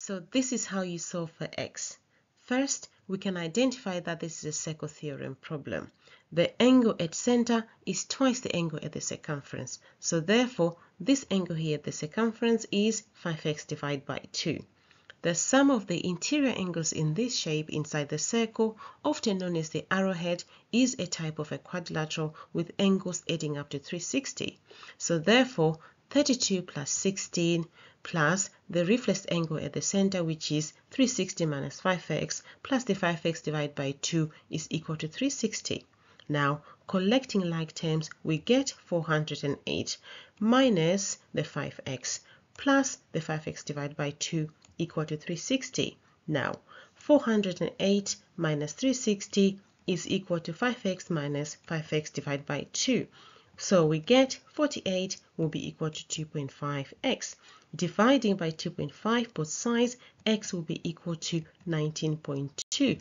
So this is how you solve for x. First, we can identify that this is a circle theorem problem. The angle at center is twice the angle at the circumference. So therefore, this angle here at the circumference is 5x divided by 2. The sum of the interior angles in this shape inside the circle, often known as the arrowhead, is a type of a quadrilateral with angles adding up to 360. So therefore, 32 plus 16 plus the reflex angle at the center, which is 360 minus 5x, plus the 5x divided by 2 is equal to 360. Now, collecting like terms, we get 408 minus the 5x plus the 5x divided by 2 equal to 360. Now, 408 minus 360 is equal to 5x minus 5x divided by 2. So we get 48 will be equal to 2.5x. Dividing by 2.5 both sides, x will be equal to 19.2.